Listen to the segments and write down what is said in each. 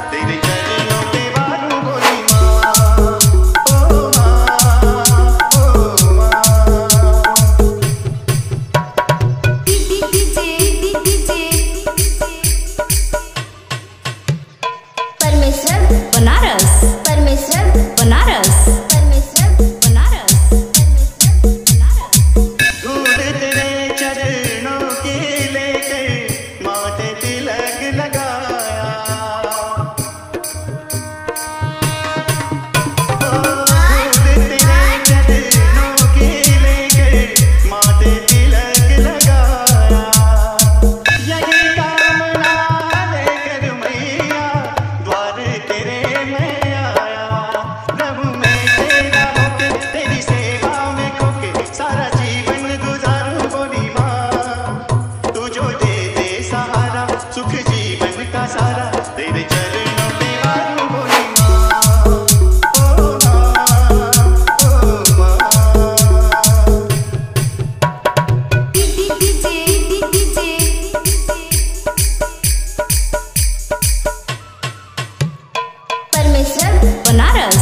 They. Banaras.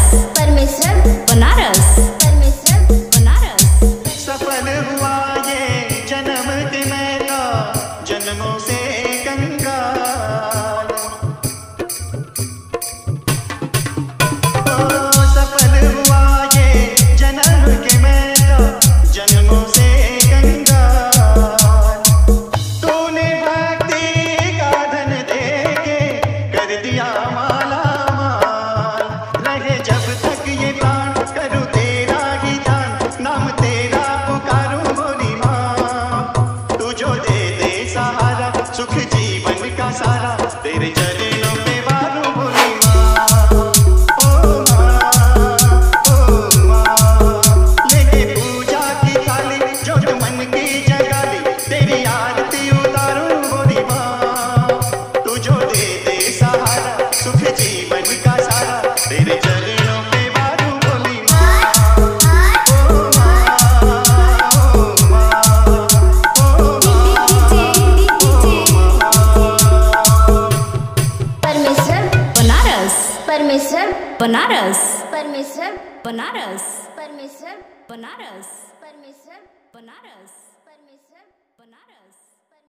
परमेश्वर बनारस परमेश्वर बनारस परमेश्वर बनारस परमेश्वर बनारस